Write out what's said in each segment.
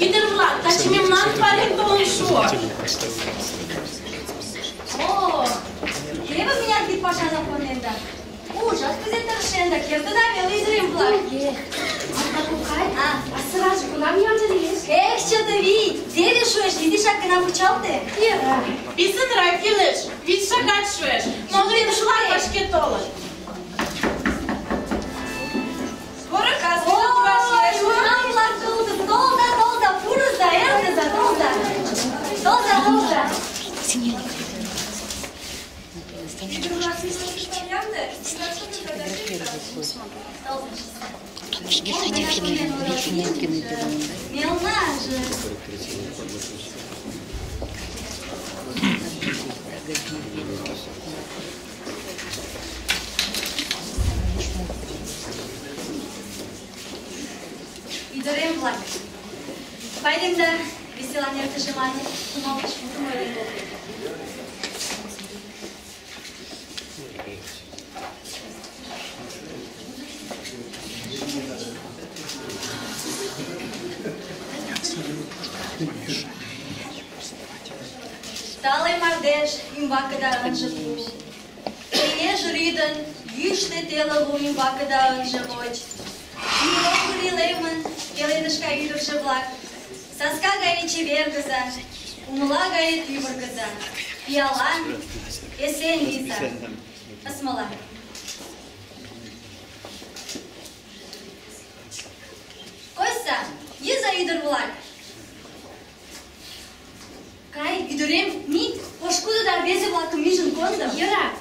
Ӱдыр влак, таче мемнан пален толын шуо. О, теве мыняр кид пашана коненда. Ужас, кузе тыршенда, кертыда веле ӱдырем-влак. Марта кокай, А, а сыраже кунам ямде лиеш? эх, чыте вий, теве шуэш, изишак гына вучалте. Йӧра. Писынрак кӱлеш, вич шагат шуэш. Но ӱдыр-влак вашке толыт. Скоро Ӱдыр-влак писынрак ямде, Мелна же. Ӱдырем-влак, пайремда веселан эртыше манын, кумалтыш мутым ойлен колтем. Тале мардеж ӱмбакыда ынже пуч. Кеҥеж рӱдын, йӱштӧ теле лум ӱмбакыда ынже воч. Ӱлыл лемын пеледыш гай ӱдыржӧ-влак, саска гае чевергыза, умла гае тӱвыргыза, пиалан, эсен лийза. Ысмыла. Койса, йӱза ӱдыр-влак. и дори ми, по-шкудо да влезе влака Мижен Гонда. Юра,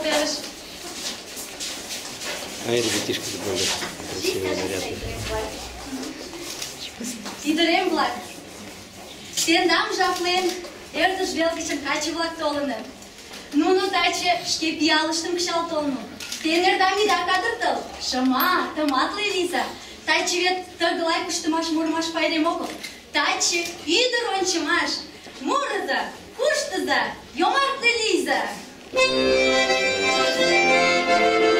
Эртыза ӱстелтӧрыш. А ребятишки более красивые, нарядные. Ӱдырем-влак, тендам жаплен, ӧрдыж вел гычын каче-влак толыныт. Нуно таче шке пиалыштым кычал толыныт. Те нердам ида кадыртыл, шыма, тыматле лийза. Таче вет тыгылай куштымаш мурымаш пайрем огыл. Таче ӱдыр ончымаш. Мурыза, куштыза, йомартле лийза. Thank you.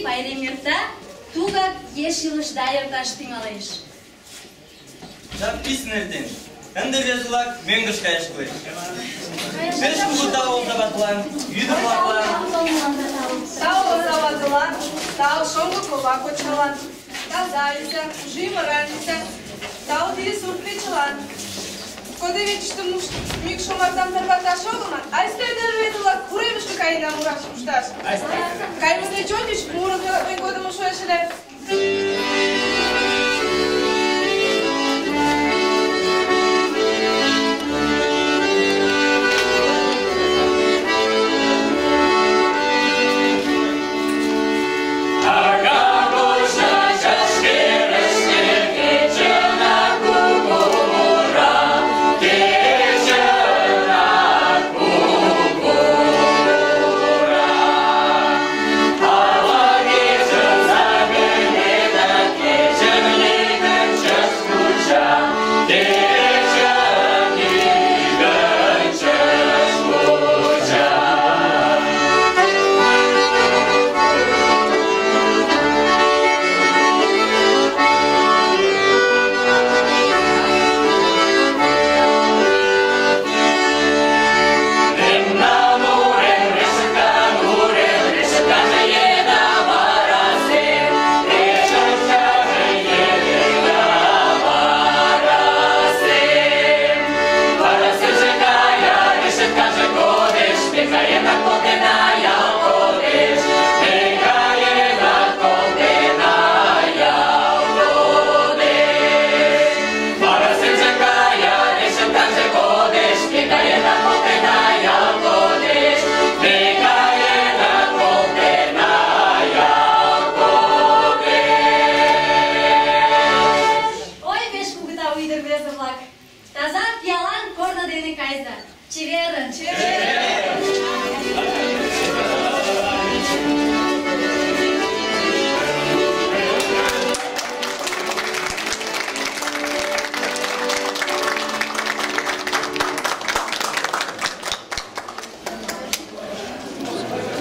Си пайремирта тугак еш илышда эрташ тӱҥалеш. Жап писын эртен. Ынде весе-влак мӧҥгыш каяш кӱлеш. Пеш кугу тау озаватлан, ӱдыр-влаклан, Тау озаватылан, тау шоҥго кова кочалан, Жима Раниса, тау тиде сурт-печылан. Кодевечыште муш- мӱкш омартам тарваташ огыл айста рвезе-влак уремышке каена мураш кушташ. Кайымыз деч ончыч муро пеледме годым шуэш ыле. Chirera.